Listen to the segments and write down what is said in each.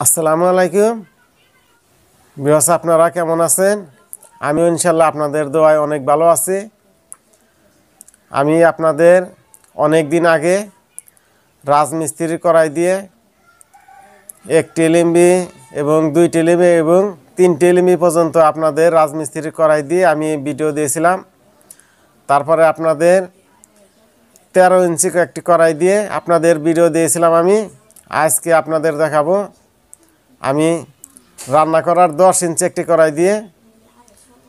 আসসালামু আলাইকুম। বিবাস আপনারা কেমন আছেন? আমি ইনশাল্লাহ আপনাদের দোয়ায় অনেক ভালো আছি। আমি আপনাদের অনেক দিন আগে রাজমিস্ত্রি করাই দিয়ে এক টেলিম্বি এবং দুই টেলিম্বি এবং তিন টেলিম্বি পর্যন্ত আপনাদের রাজমিস্ত্রি করাই দিয়ে আমি ভিডিও দিয়েছিলাম। তারপরে আপনাদের তেরো ইঞ্চি একটি করাই দিয়ে আপনাদের ভিডিও দিয়েছিলাম আমি। আজকে আপনাদের দেখাবো আমি রান্না করার দশ ইঞ্চি একটি কড়াই দিয়ে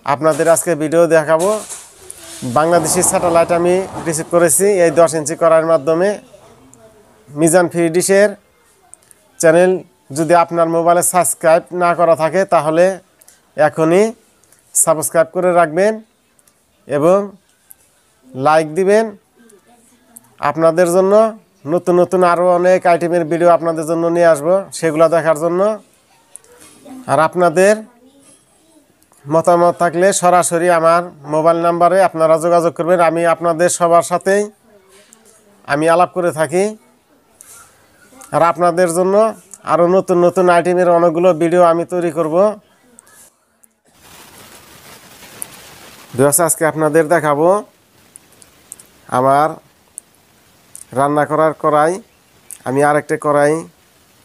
আপনাদের আজকে ভিডিও দেখাবো। বাংলাদেশি স্যাটেলাইট আমি রিসিভ করেছি এই দশ ইঞ্চি কড়াইয়ের মাধ্যমে। মিজান ফ্রি ডিশের চ্যানেল যদি আপনার মোবাইলে সাবস্ক্রাইব না করা থাকে তাহলে এখনই সাবস্ক্রাইব করে রাখবেন এবং লাইক দিবেন। আপনাদের জন্য নতুন নতুন আরও অনেক আইটেমের ভিডিও আপনাদের জন্য নিয়ে আসব, সেগুলো দেখার জন্য। আর আপনাদের মতামত থাকলে সরাসরি আমার মোবাইল নাম্বারে আপনারা যোগাযোগ করবেন। আমি আপনাদের সবার সাথেই আমি আলাপ করে থাকি। আর আপনাদের জন্য আরও নতুন নতুন আইটেমের অনেকগুলো ভিডিও আমি তৈরি করব। বিকজ আজকে আপনাদের দেখাবো আমার রান্না করার কড়াই, আমি আরেকটা কড়াই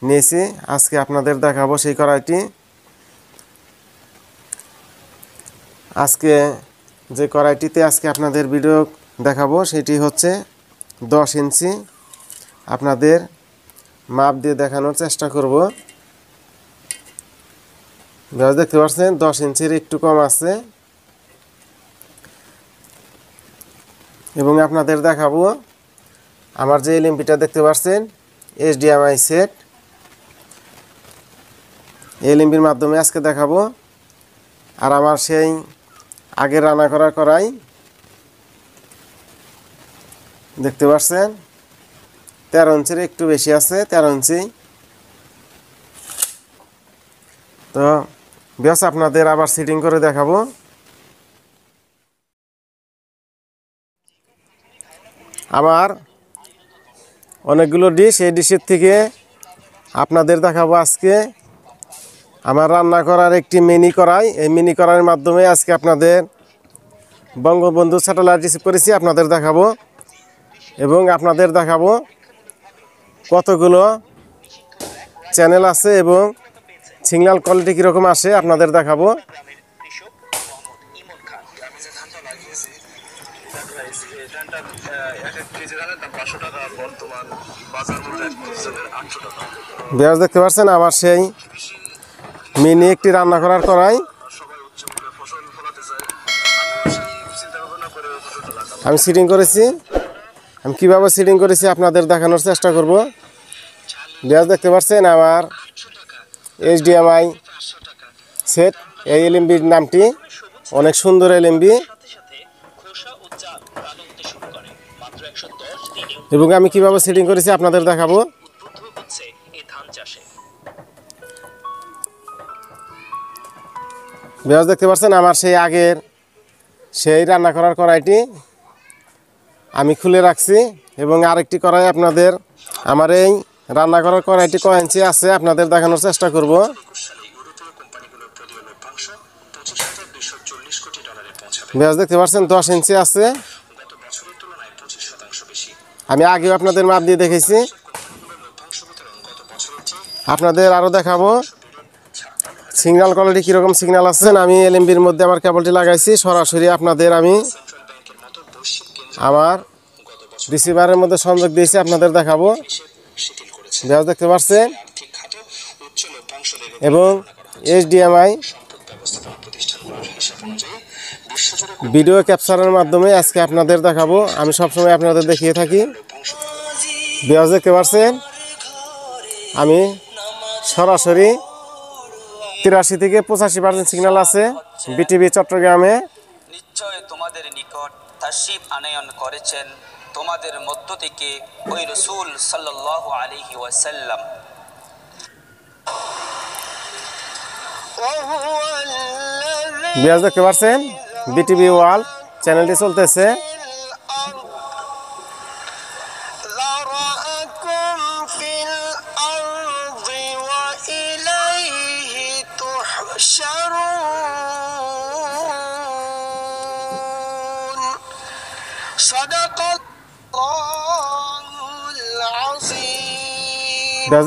নিয়েছি। আজকে আপনাদের দেখাবো সেই কড়াইটি। আজকে যে কড়াইটিতে আজকে আপনাদের ভিডিও দেখাবো, সেটি হচ্ছে দশ ইঞ্চি। আপনাদের মাপ দিয়ে দেখানোর চেষ্টা করব। দেখতে পাচ্ছেন, দশ ইঞ্চির একটু কম আছে। এবং আপনাদের দেখাবো আমার যে এলএমপিটা দেখতে পাচ্ছেন, এইচডিএমআই সেট। এলএমপির মাধ্যমে আজকে দেখাবো। আর আমার সেই আগে রান্না করা করাই দেখতে পাচ্ছেন, তেরো ইঞ্চির একটু বেশি আছে, তেরো ইঞ্চি। তো বেশ আপনাদের আবার সিটিং করে দেখাবো। আমার অনেকগুলো ডিশ এই ডিশের থেকে আপনাদের দেখাবো আজকে। আমার রান্না করার একটি মিনি কড়াই। এই মিনি কড়াইয়ের মাধ্যমে আজকে আপনাদের বঙ্গবন্ধু স্যাটেলাইট রিসিভ করেছি, আপনাদের দেখাবো। এবং আপনাদের দেখাবো কতগুলো চ্যানেল আছে এবং সিগন্যাল কোয়ালিটি কীরকম আসে, আপনাদের দেখাবো। বেশ দেখতে পাচ্ছেন আমার সেই মিনি একটি রান্না করার করাই আমি সিটিং করেছি। আমি কীভাবে সিটিং করেছি আপনাদের দেখানোর চেষ্টা করব। বেশ দেখতে পাচ্ছেন আমার এইচডিএমআই সেট এই এলএমবির নামটি। অনেক সুন্দর এলএমবি এবং আমি কীভাবে সেটিং করেছি আপনাদের দেখাবো। বেশ দেখতে পাচ্ছেন আমার সেই আগের সেই রান্না করার কড়াইটি আমি খুলে রাখছি এবং আরেকটি কড়াই আপনাদের আমার এই রান্না করার কড়াইটি কয় ইঞ্চি আছে আপনাদের দেখানোর চেষ্টা করব। বেশ দেখতে পাচ্ছেন দশ ইঞ্চি আছে। আমি আগেও আপনাদের মাপ দিয়ে দেখেছি আপনাদের আরও দেখাবো। সিগন্যাল কোয়ালিটি কীরকম সিগন্যাল আছে আমি এলএমবির মধ্যে আমার কেবলটি লাগাইছি সরাসরি আপনাদের আমি আমার রিসিভারের মধ্যে সংযোগ দিয়েছি আপনাদের দেখাবো। বেশ দেখতে পাচ্ছেন? এবং এইচডিএমআই ভিডিও ক্যাপচারের মাধ্যমে আজকে আপনাদের দেখাবো। আমি সবসময় আপনাদের দেখিয়ে থাকি। বেশ দেখতে পাচ্ছেন আমি সরাসরি তিরাশি থেকে পঁচাশি পার্সেন্ট সিগন্যাল আছে বিটিভি চট্টগ্রামে। নিশ্চয় তোমাদের নিকট তাশরিফ আনয়ন করেছেন। তোমাদের মধ্য থেকে ওই রসুল সাল্লাল্লাহু আলাইহি ওয়াসাল্লাম। বিয়াজ দেখতে পাচ্ছেন বিটিভি ওয়ার্ল্ড চ্যানেলটি চলতেছে।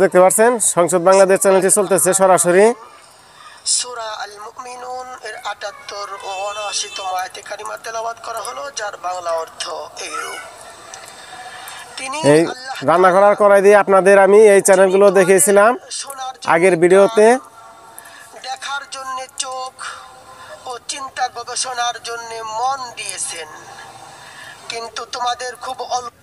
দেখতে পাচ্ছেন সংসদ বাংলাদেশ চ্যানেলটি চলতেছে সরাসরি। সূরা আল মুমিনুন এর 78 ও 79 তম আয়াতে কারিমা তেলাওয়াত করা হলো যার বাংলা অর্থ এইরূপ। এই রান্না করার করাই দিয়ে আপনাদের আমি এই চ্যানেলগুলো দেখিয়েছিলাম। আগের ভিডিওতে দেখার জন্য চোখ ও চিন্তা গবেষণার জন্য মন দিয়েছেন। কিন্তু তোমাদের খুব অল্প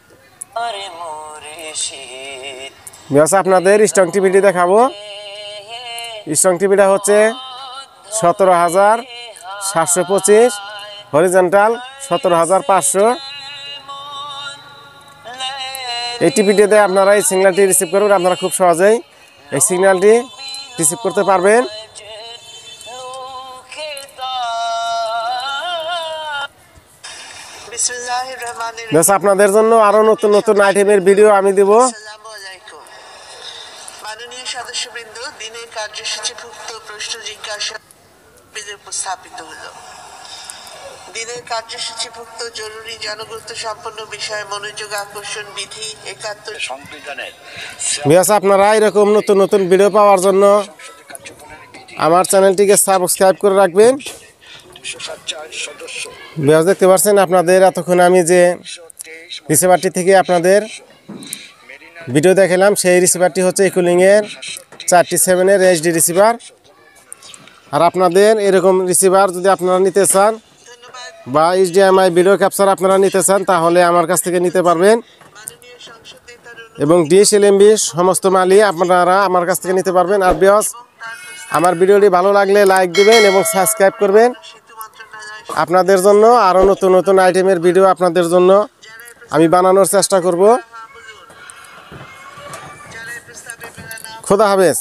আপনাদের স্ট্রং টিভিটি দেখাবো। স্ট্রং টিভিটা হচ্ছে সতেরো হাজার সাতশো পঁচিশ হরিজেন্টাল সতেরো হাজার পাঁচশো। এই টিভিটিতে আপনারা এই সিগন্যালটি রিসিভ করবেন, আপনারা খুব সহজেই এই সিগন্যালটি রিসিভ করতে পারবেন। আপনাদের জন্য আরও নতুন নতুন আইটেমের ভিডিও আমি দিব। সদস্যবৃন্দ, দিনের কার্যসূচিভুক্ত প্রশ্ন জিজ্ঞাসা বিলে উপস্থাপিত হলো। দিনের কার্যসূচিভুক্ত জরুরি জনগুরুত্ব সম্পন্ন বিষয়ে মনোযোগ আকর্ষণ বিধি একাত্তর সংবিধানের আপনারা এরকম নতুন নতুন ভিডিও পাওয়ার জন্য আমার চ্যানেলটিকে সাবস্ক্রাইব করে রাখবেন। বেশ দেখতে পাচ্ছেন আপনাদের এতক্ষণ আমি যে রিসিভারটি থেকে আপনাদের ভিডিও দেখালাম সেই রিসিভারটি হচ্ছে ইকুলিংয়ের চারটি সেভেনের এইচডি রিসিভার আর আপনাদের এরকম রিসিভার যদি আপনারা নিতে চান বা এইচডিএমআই ভিডিও ক্যাপচার আপনারা নিতে চান, তাহলে আমার কাছ থেকে নিতে পারবেন। এবং ডিএসএলএমবি সমস্ত মালই আপনারা আমার কাছ থেকে নিতে পারবেন। আর বিয়স আমার ভিডিওটি ভালো লাগলে লাইক দিবেন এবং সাবস্ক্রাইব করবেন। আপনাদের জন্য আরও নতুন নতুন আইটেমের ভিডিও আপনাদের জন্য আমি বানানোর চেষ্টা করব। মেলা খোদা হাফেজ।